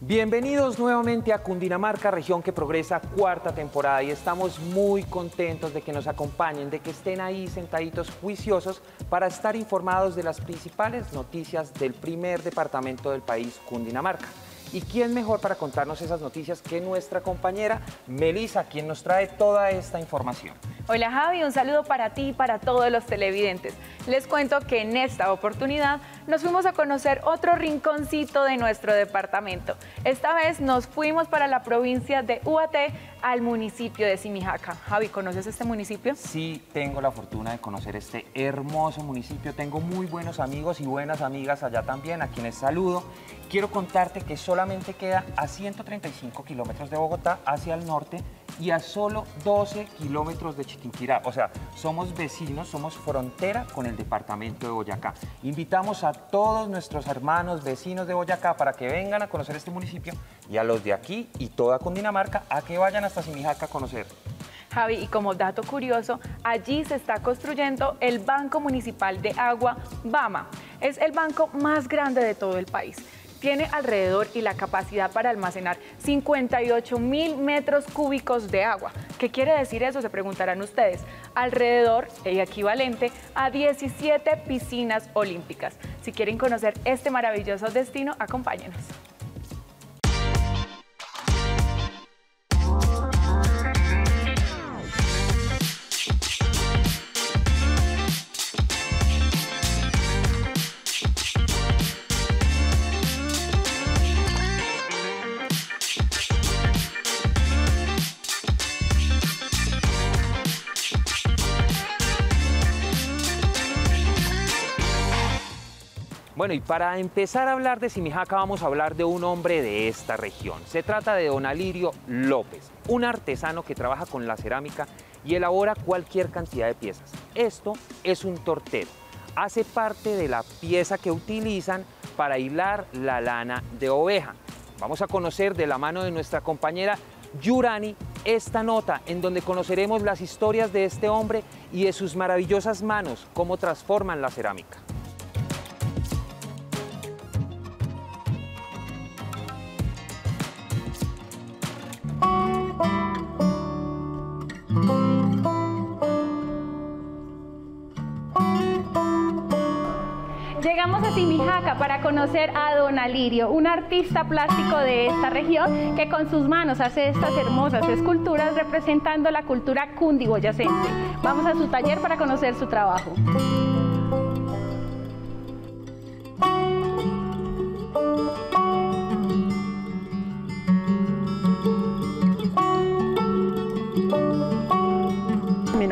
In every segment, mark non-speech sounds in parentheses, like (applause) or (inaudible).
Bienvenidos nuevamente a Cundinamarca, región que progresa cuarta temporada y estamos muy contentos de que nos acompañen, de que estén ahí sentaditos juiciosos para estar informados de las principales noticias del primer departamento del país, Cundinamarca. ¿Y quién mejor para contarnos esas noticias que nuestra compañera Melisa, quien nos trae toda esta información? Hola Javi, un saludo para ti y para todos los televidentes. Les cuento que en esta oportunidad nos fuimos a conocer otro rinconcito de nuestro departamento. Esta vez nos fuimos para la provincia de UAT al municipio de Simijaca. Javi, ¿conoces este municipio? Sí, tengo la fortuna de conocer este hermoso municipio. Tengo muy buenos amigos y buenas amigas allá también, a quienes saludo. Quiero contarte que solamente queda a 135 kilómetros de Bogotá hacia el norte y a solo 12 kilómetros de Chiquinquirá. O sea, somos vecinos, somos frontera con el departamento de Boyacá. Invitamos a todos nuestros hermanos vecinos de Boyacá para que vengan a conocer este municipio y a los de aquí y toda Cundinamarca a que vayan hasta Simijaca a conocer. Javi, y como dato curioso, allí se está construyendo el Banco Municipal de Agua, BAMA. Es el banco más grande de todo el país tiene alrededor y la capacidad para almacenar 58 mil metros cúbicos de agua. ¿Qué quiere decir eso? Se preguntarán ustedes. Alrededor y equivalente a 17 piscinas olímpicas. Si quieren conocer este maravilloso destino, acompáñenos. Bueno, y para empezar a hablar de Simijaca vamos a hablar de un hombre de esta región. Se trata de don Alirio López, un artesano que trabaja con la cerámica y elabora cualquier cantidad de piezas. Esto es un tortero. Hace parte de la pieza que utilizan para hilar la lana de oveja. Vamos a conocer de la mano de nuestra compañera Yurani esta nota en donde conoceremos las historias de este hombre y de sus maravillosas manos, cómo transforman la cerámica. Llegamos a Simijaca para conocer a Don Alirio, un artista plástico de esta región que con sus manos hace estas hermosas esculturas representando la cultura cundiboyacense. Vamos a su taller para conocer su trabajo.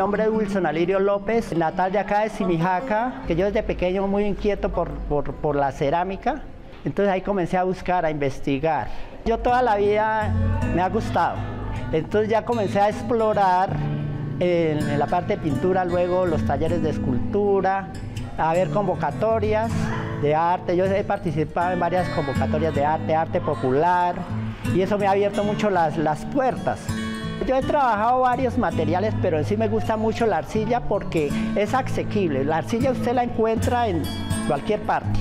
Nombre es Wilson Alirio López, natal de acá de Simijaca, que yo desde pequeño muy inquieto por, por, por la cerámica, entonces ahí comencé a buscar, a investigar. Yo toda la vida me ha gustado, entonces ya comencé a explorar en, la parte de pintura, luego los talleres de escultura, a ver convocatorias de arte. Yo he participado en varias convocatorias de arte, arte popular, y eso me ha abierto mucho las, las puertas. Yo he trabajado varios materiales, pero sí me gusta mucho la arcilla porque es asequible. La arcilla usted la encuentra en cualquier parte.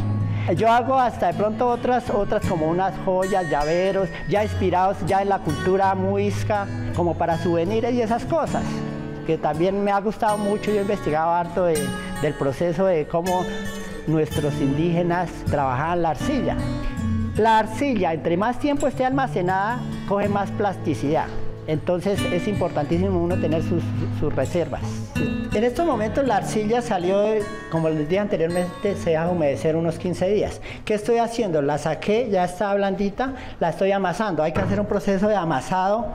Yo hago hasta de pronto otras, otras como unas joyas, llaveros, ya inspirados ya en la cultura muisca, como para souvenirs y esas cosas, que también me ha gustado mucho. Yo he investigado harto de, del proceso de cómo nuestros indígenas trabajaban la arcilla. La arcilla, entre más tiempo esté almacenada, coge más plasticidad. Entonces es importantísimo uno tener sus, reservas. En estos momentos la arcilla salió, como les dije anteriormente, se deja humedecer unos 15 días. ¿Qué estoy haciendo? La saqué, ya está blandita, la estoy amasando. Hay que hacer un proceso de amasado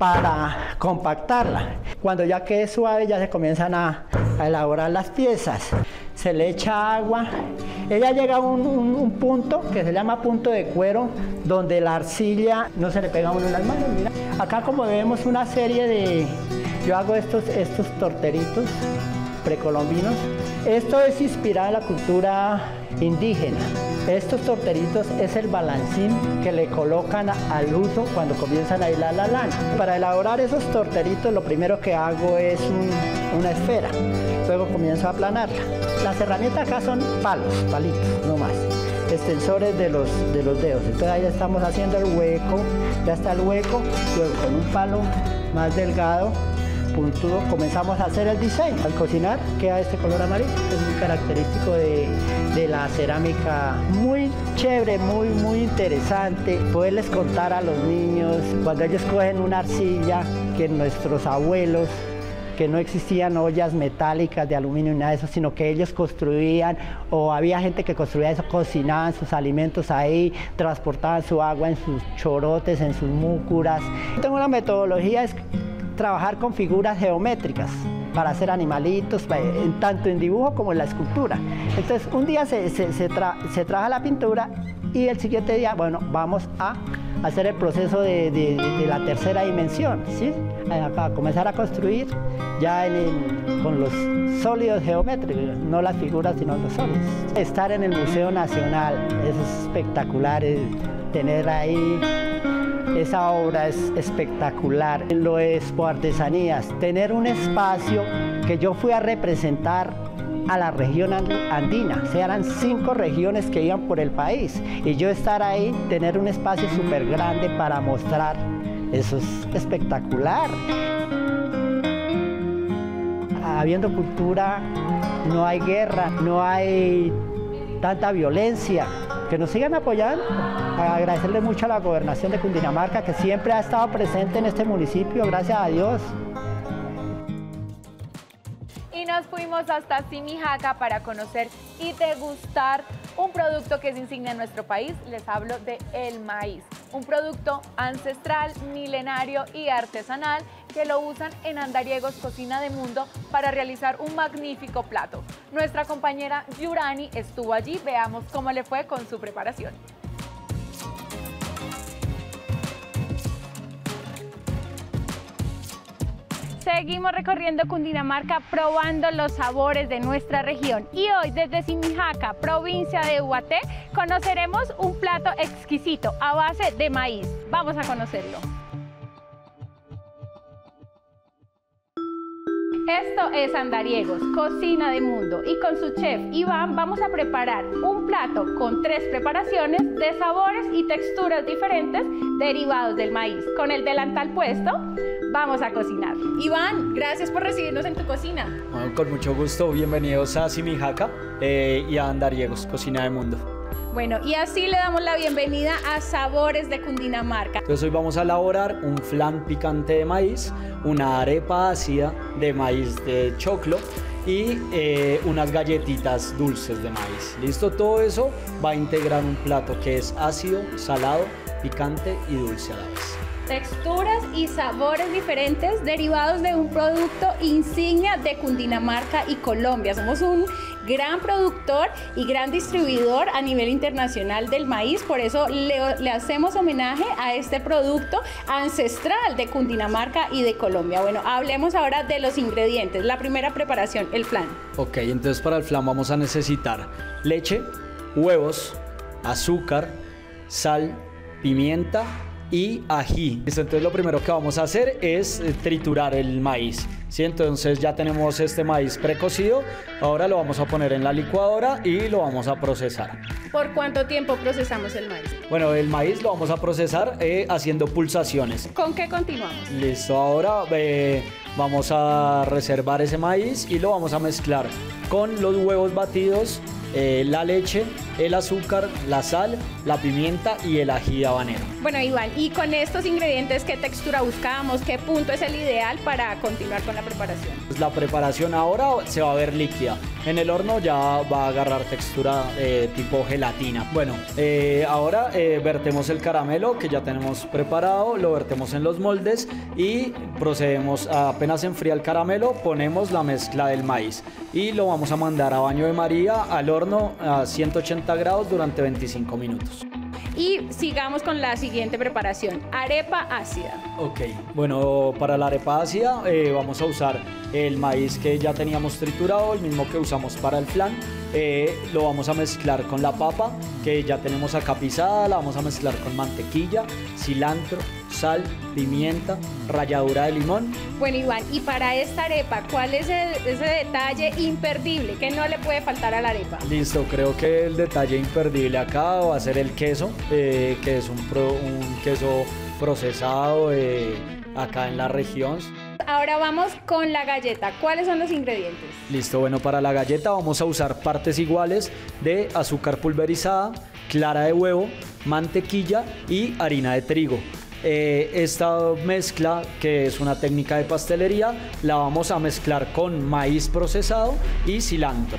para compactarla. Cuando ya quede suave ya se comienzan a, elaborar las piezas. Se le echa agua. Ella llega a un, un, un, punto que se llama punto de cuero, donde la arcilla no se le pega uno en las manos. Mira. Acá como vemos una serie de... Yo hago estos, estos torteritos precolombinos. Esto es inspirado en la cultura indígena. Estos torteritos es el balancín que le colocan al uso cuando comienzan a hilar la lana. Para elaborar esos torteritos lo primero que hago es un, una esfera, luego comienzo a aplanarla. Las herramientas acá son palos, palitos, no más. extensores de los, de los dedos. Entonces ahí estamos haciendo el hueco, ya está el hueco, luego con un palo más delgado comenzamos a hacer el diseño. Al cocinar queda este color amarillo, es muy característico de, de, la cerámica. Muy chévere, muy, muy interesante poderles contar a los niños cuando ellos cogen una arcilla que nuestros abuelos que no existían ollas metálicas de aluminio ni nada de eso, sino que ellos construían o había gente que construía eso, cocinaban sus alimentos ahí, transportaban su agua en sus chorotes, en sus múcuras. Tengo una metodología es trabajar con figuras geométricas para hacer animalitos, tanto en dibujo como en la escultura. Entonces, un día se, se, trabaja la pintura y el siguiente día, bueno, vamos a hacer el proceso de, la tercera dimensión, ¿sí? A, comenzar a construir ya con los sólidos geométricos, no las figuras, sino los sólidos. Estar en el Museo Nacional es espectacular, tener ahí esa obra es espectacular, lo es por artesanías, tener un espacio que yo fui a representar a la región andina. O sea, eran cinco regiones que iban por el país. Y yo estar ahí, tener un espacio súper grande para mostrar, eso es espectacular. Habiendo cultura, no hay guerra, no hay tanta violencia. Que nos sigan apoyando. Agradecerle mucho a la gobernación de Cundinamarca que siempre ha estado presente en este municipio, gracias a Dios nos fuimos hasta Simijaca para conocer y degustar un producto que es insignia en nuestro país. Les hablo de el maíz, un producto ancestral, milenario y artesanal que lo usan en Andariegos Cocina de Mundo para realizar un magnífico plato. Nuestra compañera Yurani estuvo allí, veamos cómo le fue con su preparación. Seguimos recorriendo Cundinamarca probando los sabores de nuestra región y hoy desde Simijaca, provincia de Huaté, conoceremos un plato exquisito a base de maíz. Vamos a conocerlo. Esto es Andariegos, cocina de mundo y con su chef Iván vamos a preparar un plato con tres preparaciones de sabores y texturas diferentes derivados del maíz. Con el delantal puesto, vamos a cocinar. Iván, gracias por recibirnos en tu cocina. con mucho gusto, bienvenidos a Simijaca eh, y a Andariegos, cocina de mundo. Bueno, y así le damos la bienvenida a Sabores de Cundinamarca. Entonces hoy vamos a elaborar un flan picante de maíz, una arepa ácida de maíz de choclo y eh, unas galletitas dulces de maíz. Listo, todo eso va a integrar un plato que es ácido, salado, picante y dulce a la vez texturas y sabores diferentes derivados de un producto insignia de Cundinamarca y Colombia. Somos un gran productor y gran distribuidor a nivel internacional del maíz, por eso le, hacemos homenaje a este producto ancestral de Cundinamarca y de Colombia. Bueno, hablemos ahora de los ingredientes. La primera preparación, el flan. Ok, entonces para el flan vamos a necesitar leche, huevos, azúcar, sal, pimienta, y ají. Entonces lo primero que vamos a hacer es eh, triturar el maíz. ¿sí? Entonces ya tenemos este maíz precocido. Ahora lo vamos a poner en la licuadora y lo vamos a procesar. ¿Por cuánto tiempo procesamos el maíz? Bueno, el maíz lo vamos a procesar eh, haciendo pulsaciones. ¿Con qué continuamos? Listo, ahora eh, vamos a reservar ese maíz y lo vamos a mezclar con los huevos batidos eh, la leche, el azúcar, la sal, la pimienta y el ají habanero. Bueno, igual, y con estos ingredientes, ¿qué textura buscamos? ¿Qué punto es el ideal para continuar con la preparación? Pues la preparación ahora se va a ver líquida. En el horno ya va a agarrar textura eh, tipo gelatina. Bueno, eh, ahora vertemos el caramelo que ya tenemos preparado, lo vertemos en los moldes y procedemos, apenas enfría el caramelo, ponemos la mezcla del maíz y lo vamos a mandar a baño de María al horno a 180 grados durante 25 minutos. Y sigamos con la siguiente preparación, arepa ácida. Ok, bueno, para la arepa ácida eh, vamos a usar el maíz que ya teníamos triturado, el mismo que usamos para el flan. Eh, lo vamos a mezclar con la papa que ya tenemos acá pisada, la vamos a mezclar con mantequilla, cilantro, sal, pimienta, ralladura de limón. Bueno, Iván, y para esta arepa, ¿cuál es ese detalle imperdible que no le puede faltar a la arepa? Listo, creo que el detalle imperdible acá va a ser el queso, eh, que es un, un queso procesado eh, acá en la región. Ahora vamos con la galleta. ¿Cuáles son los ingredientes? Listo, bueno, para la galleta vamos a usar partes iguales de azúcar pulverizada, clara de huevo, mantequilla y harina de trigo. Eh, esta mezcla, que es una técnica de pastelería, la vamos a mezclar con maíz procesado y cilantro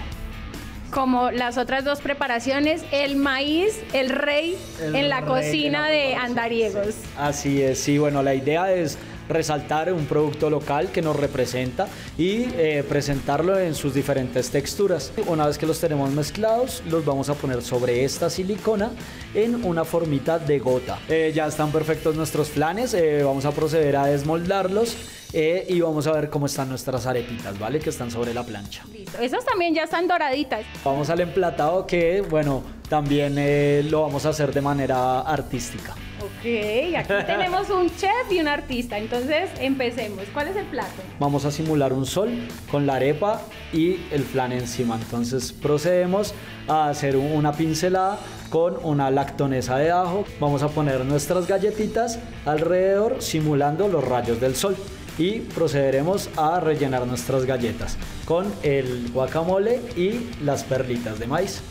como las otras dos preparaciones, el maíz, el rey en la cocina de andariegos. Así es, sí, bueno, la idea es resaltar un producto local que nos representa y eh, presentarlo en sus diferentes texturas. Una vez que los tenemos mezclados, los vamos a poner sobre esta silicona en una formita de gota. Eh, ya están perfectos nuestros flanes, eh, vamos a proceder a desmoldarlos. y vamos a ver cómo están nuestras arepitas, ¿vale? Que están sobre la plancha. Listo. Esas también ya están doraditas. Vamos al emplatado que, bueno, también lo vamos a hacer de manera artística. Ok, aquí (laughs) tenemos un chef y un artista, entonces empecemos. ¿Cuál es el plato? Vamos a simular un sol con la arepa y el flan encima. Entonces procedemos a hacer una pincelada con una lactonesa de ajo. Vamos a poner nuestras galletitas alrededor simulando los rayos del sol y procederemos a rellenar nuestras galletas con el guacamole y las perlitas de maíz.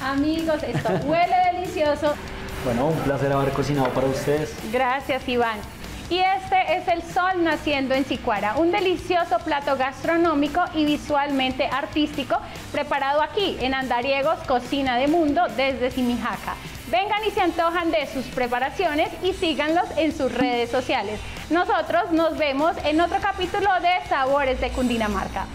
Amigos, esto (laughs) huele delicioso. Bueno, un placer haber cocinado para ustedes. Gracias, Iván. Y este es el sol naciendo en Sicuara, un delicioso plato gastronómico y visualmente artístico preparado aquí en Andariegos Cocina de Mundo desde Simijaca. Vengan y se antojan de sus preparaciones y síganlos en sus redes sociales. Nosotros nos vemos en otro capítulo de Sabores de Cundinamarca.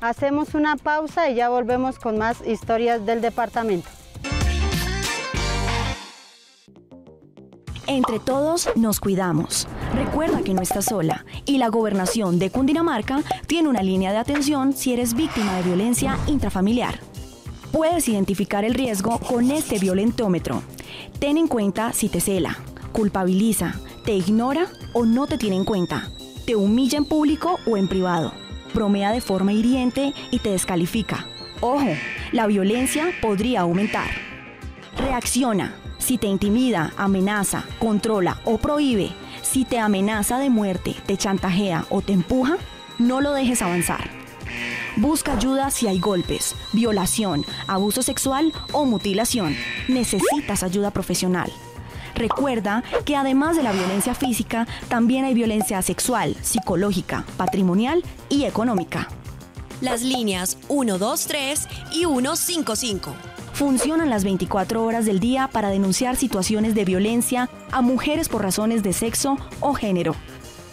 Hacemos una pausa y ya volvemos con más historias del departamento. Entre todos nos cuidamos. Recuerda que no estás sola y la gobernación de Cundinamarca tiene una línea de atención si eres víctima de violencia intrafamiliar. Puedes identificar el riesgo con este violentómetro. Ten en cuenta si te cela, culpabiliza, te ignora o no te tiene en cuenta, te humilla en público o en privado bromea de forma hiriente y te descalifica. Ojo, la violencia podría aumentar. Reacciona. Si te intimida, amenaza, controla o prohíbe, si te amenaza de muerte, te chantajea o te empuja, no lo dejes avanzar. Busca ayuda si hay golpes, violación, abuso sexual o mutilación. Necesitas ayuda profesional. Recuerda que además de la violencia física, también hay violencia sexual, psicológica, patrimonial y económica. Las líneas 123 y 155. Funcionan las 24 horas del día para denunciar situaciones de violencia a mujeres por razones de sexo o género.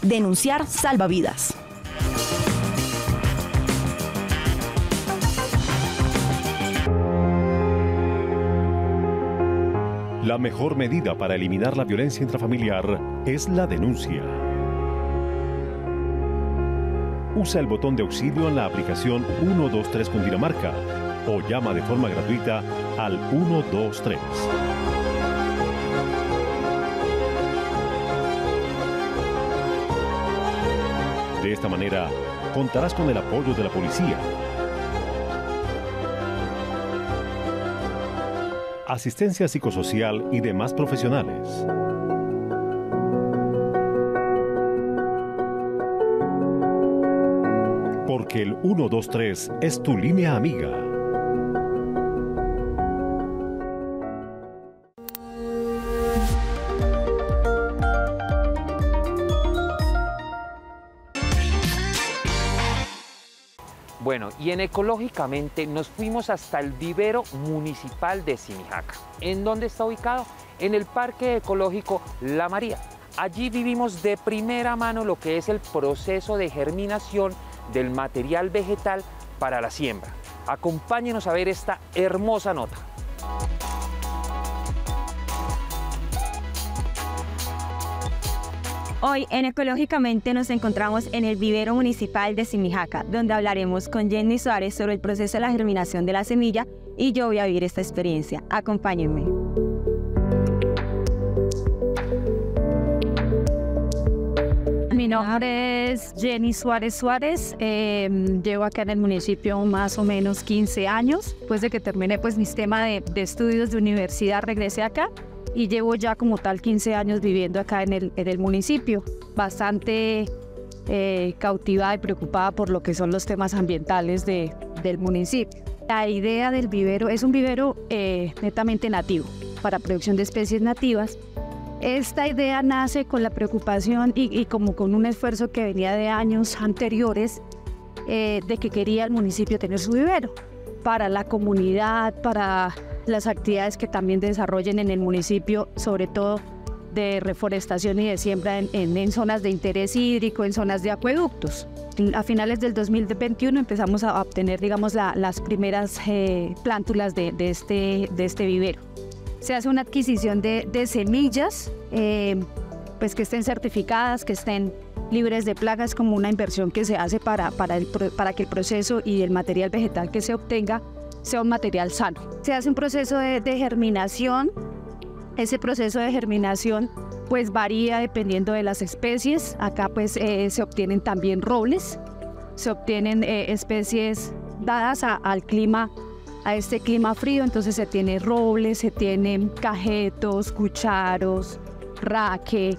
Denunciar salva vidas. La mejor medida para eliminar la violencia intrafamiliar es la denuncia. Usa el botón de auxilio en la aplicación 123 Cundinamarca o llama de forma gratuita al 123. De esta manera, contarás con el apoyo de la policía asistencia psicosocial y demás profesionales. Porque el 123 es tu línea amiga. Y en Ecológicamente nos fuimos hasta el vivero municipal de Simijaca. ¿En dónde está ubicado? En el Parque Ecológico La María. Allí vivimos de primera mano lo que es el proceso de germinación del material vegetal para la siembra. Acompáñenos a ver esta hermosa nota. Hoy en Ecológicamente nos encontramos en el vivero municipal de Simijaca, donde hablaremos con Jenny Suárez sobre el proceso de la germinación de la semilla y yo voy a vivir esta experiencia. Acompáñenme. Mi nombre es Jenny Suárez Suárez. Eh, llevo acá en el municipio más o menos 15 años. Después de que terminé pues mi tema de, de estudios de universidad, regresé acá y llevo ya como tal 15 años viviendo acá en el, en el municipio, bastante eh, cautivada y preocupada por lo que son los temas ambientales de, del municipio. La idea del vivero es un vivero eh, netamente nativo para producción de especies nativas. Esta idea nace con la preocupación y, y como con un esfuerzo que venía de años anteriores eh, de que quería el municipio tener su vivero para la comunidad, para las actividades que también desarrollen en el municipio, sobre todo de reforestación y de siembra en, en, zonas de interés hídrico, en zonas de acueductos. A finales del 2021 empezamos a obtener, digamos, la, las primeras eh, plántulas de, de, este, de este vivero. Se hace una adquisición de, de semillas, eh, pues que estén certificadas, que estén libres de plagas, como una inversión que se hace para, para, el, para que el proceso y el material vegetal que se obtenga sea un material sano. Se hace un proceso de, de germinación. Ese proceso de germinación pues varía dependiendo de las especies. Acá pues eh, se obtienen también robles, se obtienen eh, especies dadas al clima, a este clima frío, entonces se tiene robles, se tienen cajetos, cucharos, raque,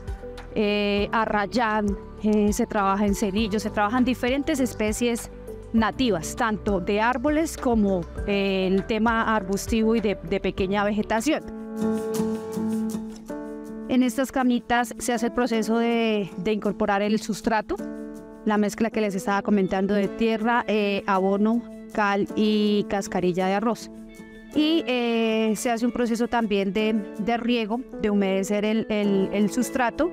eh, arrayán, eh, se trabaja en cenillos, se trabajan diferentes especies nativas, tanto de árboles como eh, el tema arbustivo y de, pequeña vegetación. En estas camitas se hace el proceso de, incorporar el sustrato, la mezcla que les estaba comentando de tierra, eh, abono, cal y cascarilla de arroz. Y eh, se hace un proceso también de, riego, de humedecer el, sustrato.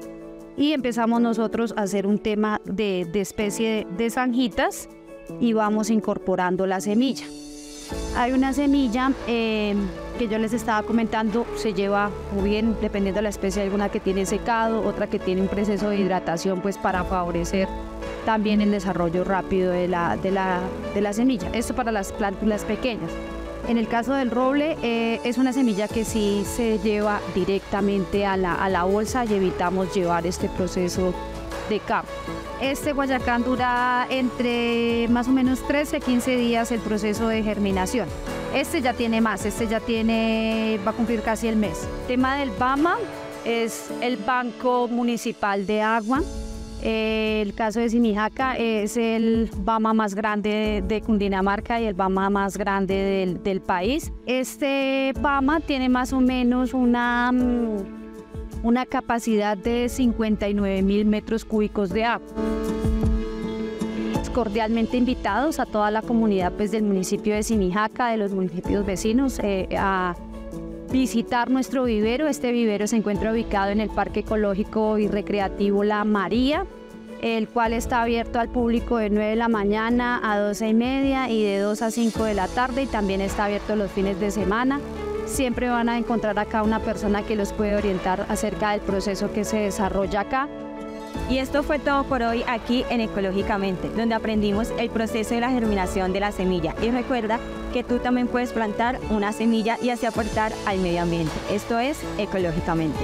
Y empezamos nosotros a hacer un tema de, de especie de zanjitas y vamos incorporando la semilla. Hay una semilla eh, que yo les estaba comentando, se lleva muy bien, dependiendo de la especie, alguna que tiene secado, otra que tiene un proceso de hidratación, pues para favorecer también el desarrollo rápido de la, de la, de la semilla. Esto para las plántulas pequeñas. En el caso del roble, eh, es una semilla que sí se lleva directamente a la, a la bolsa y evitamos llevar este proceso Este guayacán dura entre más o menos 13 a 15 días el proceso de germinación. Este ya tiene más, este ya tiene, va a cumplir casi el mes. El tema del BAMA es el Banco Municipal de Agua. El caso de Simijaca es el BAMA más grande de Cundinamarca y el BAMA más grande del, del país. Este BAMA tiene más o menos una una capacidad de 59 mil metros cúbicos de agua. Cordialmente invitados a toda la comunidad pues, del municipio de Simijaca, de los municipios vecinos, eh, a visitar nuestro vivero. Este vivero se encuentra ubicado en el Parque Ecológico y Recreativo La María, el cual está abierto al público de 9 de la mañana a 12 y media y de 2 a 5 de la tarde y también está abierto los fines de semana siempre van a encontrar acá una persona que los puede orientar acerca del proceso que se desarrolla acá. Y esto fue todo por hoy aquí en Ecológicamente, donde aprendimos el proceso de la germinación de la semilla. Y recuerda que tú también puedes plantar una semilla y así aportar al medio ambiente. Esto es Ecológicamente.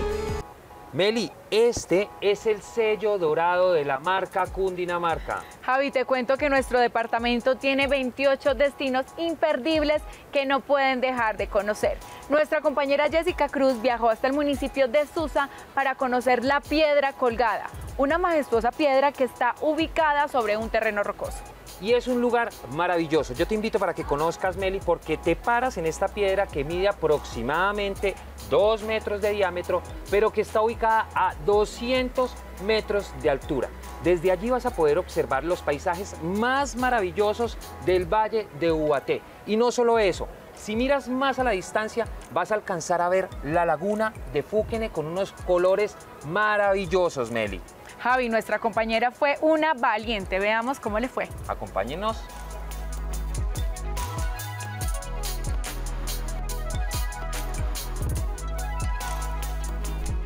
Meli, este es el sello dorado de la marca Cundinamarca. Javi, te cuento que nuestro departamento tiene 28 destinos imperdibles que no pueden dejar de conocer. Nuestra compañera Jessica Cruz viajó hasta el municipio de Susa para conocer la Piedra Colgada, una majestuosa piedra que está ubicada sobre un terreno rocoso y es un lugar maravilloso. Yo te invito para que conozcas, Meli, porque te paras en esta piedra que mide aproximadamente 2 metros de diámetro, pero que está ubicada a 200 metros de altura. Desde allí vas a poder observar los paisajes más maravillosos del Valle de Ubaté. Y no solo eso, si miras más a la distancia, vas a alcanzar a ver la laguna de Fúquene con unos colores maravillosos, Meli. Javi, nuestra compañera fue una valiente. Veamos cómo le fue. Acompáñenos.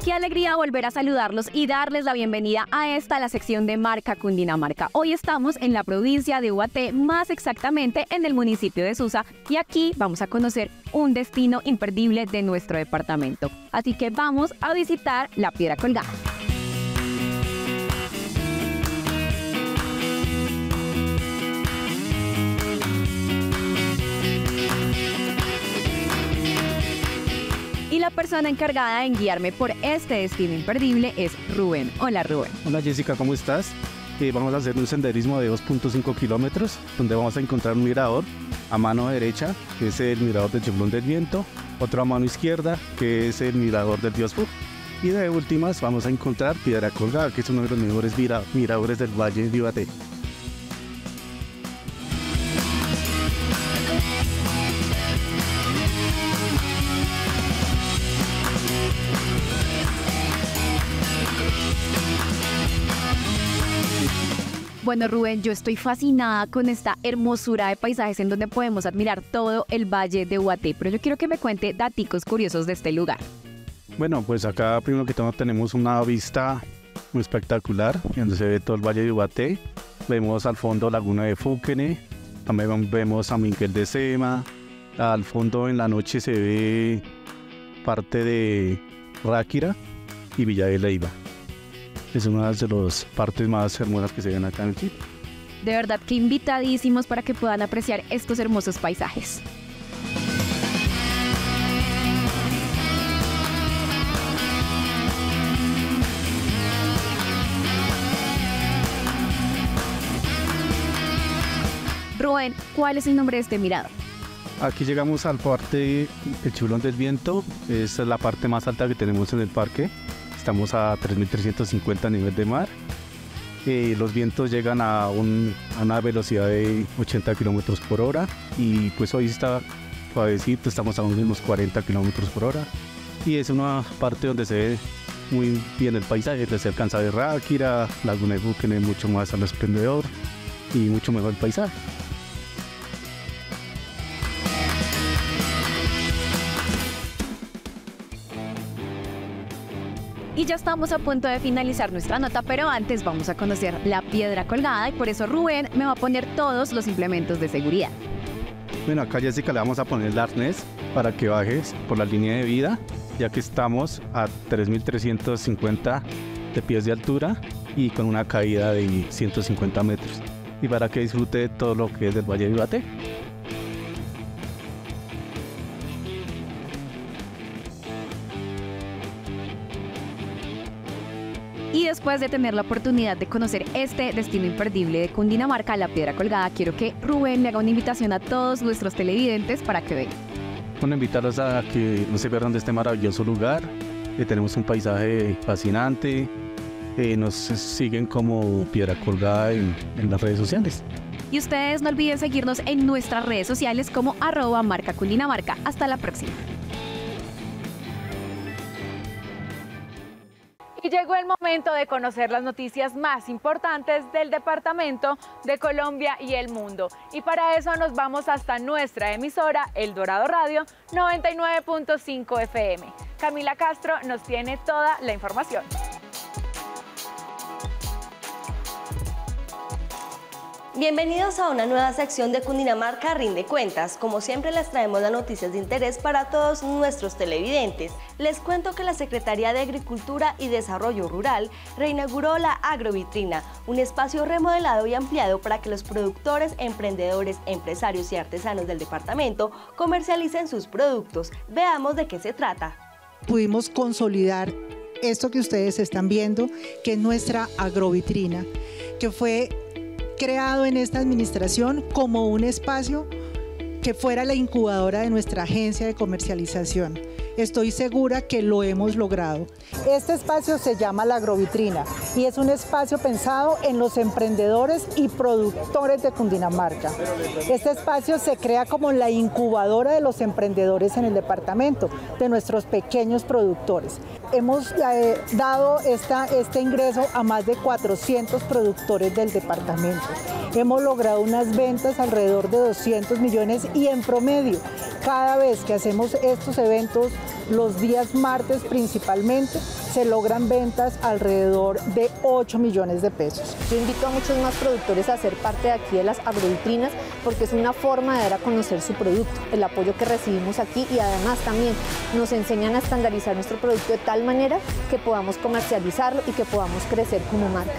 Qué alegría volver a saludarlos y darles la bienvenida a esta, la sección de Marca Cundinamarca. Hoy estamos en la provincia de Ubaté, más exactamente en el municipio de Susa, y aquí vamos a conocer un destino imperdible de nuestro departamento. Así que vamos a visitar la Piedra Colgada. La persona encargada en guiarme por este destino imperdible es Rubén. Hola Rubén. Hola Jessica, ¿cómo estás? Eh, vamos a hacer un senderismo de 2.5 kilómetros donde vamos a encontrar un mirador a mano derecha, que es el mirador del Chumblón del Viento, otro a mano izquierda, que es el mirador del Dios Fu. Y de últimas vamos a encontrar Piedra Colgada, que es uno de los mejores miradores del Valle de Ibaté. Bueno, Rubén, yo estoy fascinada con esta hermosura de paisajes en donde podemos admirar todo el valle de Ubaté, pero yo quiero que me cuente daticos curiosos de este lugar. Bueno, pues acá primero que todo tenemos una vista muy espectacular, donde se ve todo el valle de Ubaté. Vemos al fondo Laguna de Fúquene, también vemos a Miguel de Sema, al fondo en la noche se ve parte de Ráquira y Villa de Leiva es una de las partes más hermosas que se ven acá en el sitio. De verdad que invitadísimos para que puedan apreciar estos hermosos paisajes. Rubén, ¿cuál es el nombre de este mirador? Aquí llegamos al parte El Chulón del Viento, es la parte más alta que tenemos en el parque. Estamos a 3.350 a nivel de mar. Los vientos llegan a, una velocidad de 80 kilómetros por hora y pues hoy está suavecito, estamos a unos 40 kilómetros por hora y es una parte donde se ve muy bien el paisaje, se alcanza de Ráquira, Laguna de Buquene mucho más al esplendor y mucho mejor el paisaje. Y ya estamos a punto de finalizar nuestra nota, pero antes vamos a conocer la piedra colgada y por eso Rubén me va a poner todos los implementos de seguridad. Bueno, acá Jessica le vamos a poner el arnés para que bajes por la línea de vida, ya que estamos a 3.350 de pies de altura y con una caída de 150 metros. Y para que disfrute todo lo que es del Valle de Ibate. Después de tener la oportunidad de conocer este destino imperdible de Cundinamarca, la Piedra Colgada, quiero que Rubén le haga una invitación a todos nuestros televidentes para que vengan. Bueno, invitarlos a que no se pierdan de este maravilloso lugar. que tenemos un paisaje fascinante. Eh, nos siguen como Piedra Colgada en, en las redes sociales. Y ustedes no olviden seguirnos en nuestras redes sociales como arroba marca Cundinamarca. Hasta la próxima. Llegó el momento de conocer las noticias más importantes del departamento de Colombia y el mundo. Y para eso nos vamos hasta nuestra emisora, El Dorado Radio 99.5 FM. Camila Castro nos tiene toda la información. Bienvenidos a una nueva sección de Cundinamarca Rinde Cuentas. Como siempre les traemos las noticias de interés para todos nuestros televidentes. Les cuento que la Secretaría de Agricultura y Desarrollo Rural reinauguró la Agrovitrina, un espacio remodelado y ampliado para que los productores, emprendedores, empresarios y artesanos del departamento comercialicen sus productos. Veamos de qué se trata. Pudimos consolidar esto que ustedes están viendo, que es nuestra agrovitrina, que fue creado en esta administración como un espacio que fuera la incubadora de nuestra agencia de comercialización. Estoy segura que lo hemos logrado. Este espacio se llama la agrovitrina y es un espacio pensado en los emprendedores y productores de Cundinamarca. Este espacio se crea como la incubadora de los emprendedores en el departamento, de nuestros pequeños productores. Hemos eh, dado esta, este ingreso a más de 400 productores del departamento. Hemos logrado unas ventas alrededor de 200 millones y en promedio, cada vez que hacemos estos eventos, los días martes principalmente, se logran ventas alrededor de 8 millones de pesos. Yo invito a muchos más productores a ser parte de aquí de las agrovitrinas porque es una forma de dar a conocer su producto, el apoyo que recibimos aquí y además también nos enseñan a estandarizar nuestro producto de tal manera que podamos comercializarlo y que podamos crecer como marca.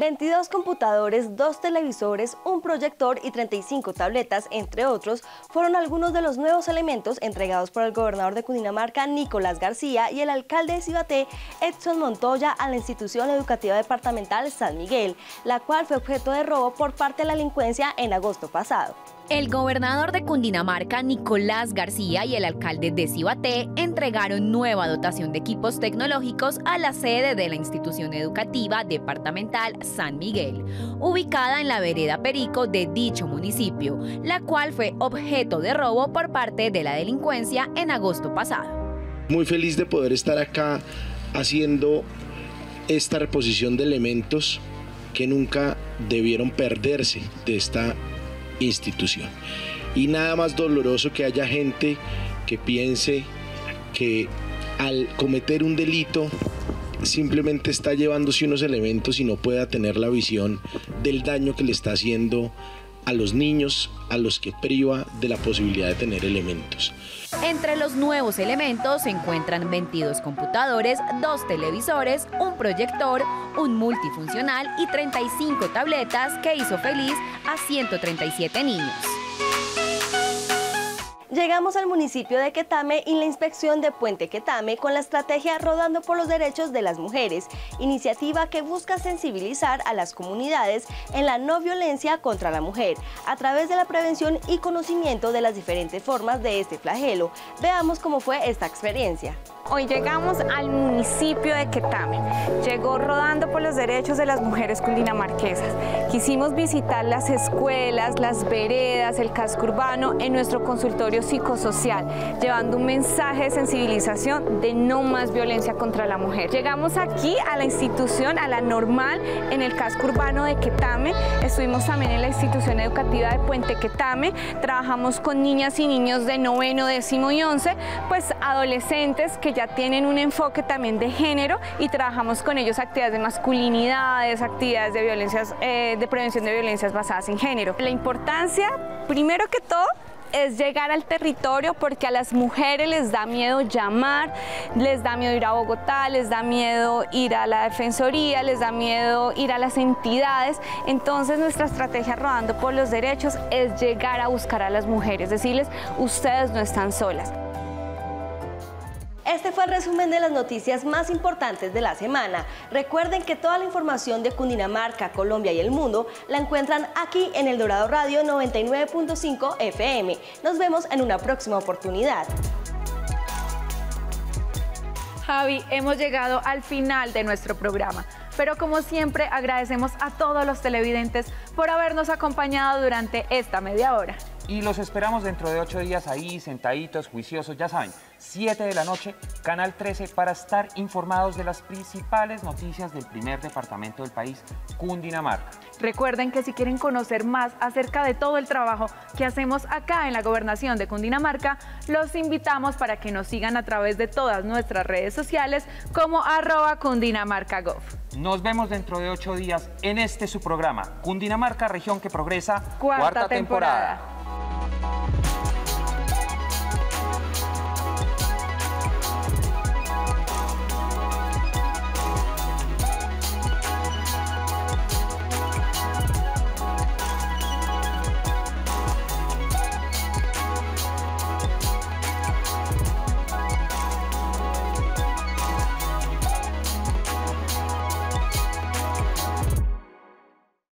22 computadores, dos televisores, un proyector y 35 tabletas, entre otros, fueron algunos de los nuevos elementos entregados por el gobernador de Cundinamarca, Nicolás García, y el alcalde de Cibaté, Edson Montoya, a la institución educativa departamental San Miguel, la cual fue objeto de robo por parte de la delincuencia en agosto pasado. El gobernador de Cundinamarca, Nicolás García, y el alcalde de Cibaté entregaron nueva dotación de equipos tecnológicos a la sede de la institución educativa departamental San Miguel, ubicada en la vereda Perico de dicho municipio, la cual fue objeto de robo por parte de la delincuencia en agosto pasado. Muy feliz de poder estar acá haciendo esta reposición de elementos que nunca debieron perderse de esta institución. Y nada más doloroso que haya gente que piense que al cometer un delito simplemente está llevándose unos elementos y no pueda tener la visión del daño que le está haciendo a los niños a los que priva de la posibilidad de tener elementos. Entre los nuevos elementos se encuentran 22 computadores, dos televisores, un proyector, un multifuncional y 35 tabletas que hizo feliz a 137 niños. Llegamos al municipio de Quetame y la inspección de Puente Quetame con la estrategia Rodando por los Derechos de las Mujeres, iniciativa que busca sensibilizar a las comunidades en la no violencia contra la mujer a través de la prevención y conocimiento de las diferentes formas de este flagelo. Veamos cómo fue esta experiencia. Hoy llegamos al municipio de Quetame. Llegó rodando por los derechos de las mujeres cundinamarquesas. Quisimos visitar las escuelas, las veredas, el casco urbano en nuestro consultorio psicosocial, llevando un mensaje de sensibilización de no más violencia contra la mujer. Llegamos aquí a la institución, a la normal, en el casco urbano de Quetame. Estuvimos también en la institución educativa de Puente Quetame. Trabajamos con niñas y niños de noveno, décimo y once, pues adolescentes que ya tienen un enfoque también de género y trabajamos con ellos actividades de masculinidades, actividades de violencias, eh, de prevención de violencias basadas en género. La importancia, primero que todo, es llegar al territorio porque a las mujeres les da miedo llamar, les da miedo ir a Bogotá, les da miedo ir a la Defensoría, les da miedo ir a las entidades. Entonces nuestra estrategia Rodando por los Derechos es llegar a buscar a las mujeres, decirles, ustedes no están solas. Este fue el resumen de las noticias más importantes de la semana. Recuerden que toda la información de Cundinamarca, Colombia y el mundo la encuentran aquí en El Dorado Radio 99.5 FM. Nos vemos en una próxima oportunidad. Javi, hemos llegado al final de nuestro programa. Pero como siempre agradecemos a todos los televidentes por habernos acompañado durante esta media hora. Y los esperamos dentro de ocho días ahí, sentaditos, juiciosos, ya saben, 7 de la noche, Canal 13, para estar informados de las principales noticias del primer departamento del país, Cundinamarca. Recuerden que si quieren conocer más acerca de todo el trabajo que hacemos acá en la gobernación de Cundinamarca, los invitamos para que nos sigan a través de todas nuestras redes sociales como arroba cundinamarcagov. Nos vemos dentro de ocho días en este su programa, Cundinamarca, región que progresa, cuarta, temporada.